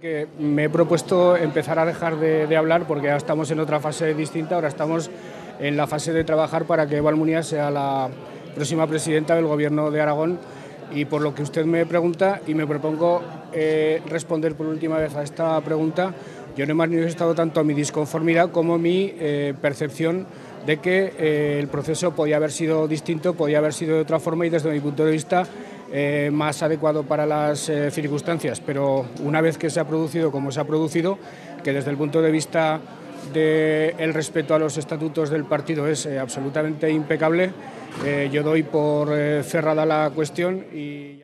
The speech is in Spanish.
Que me he propuesto empezar a dejar de, hablar porque ahora estamos en otra fase distinta, ahora estamos en la fase de trabajar para que Eva Almunia sea la próxima presidenta del Gobierno de Aragón. Y por lo que usted me pregunta y me propongo eh, responder por última vez a esta pregunta, yo no he manifestado tanto mi disconformidad como mi eh, percepción de que eh, el proceso podía haber sido distinto, podía haber sido de otra forma y desde mi punto de vista eh, más adecuado para las eh, circunstancias. Pero una vez que se ha producido como se ha producido, que desde el punto de vista del de respeto a los estatutos del partido es eh, absolutamente impecable, yo doy por cerrada la cuestión y.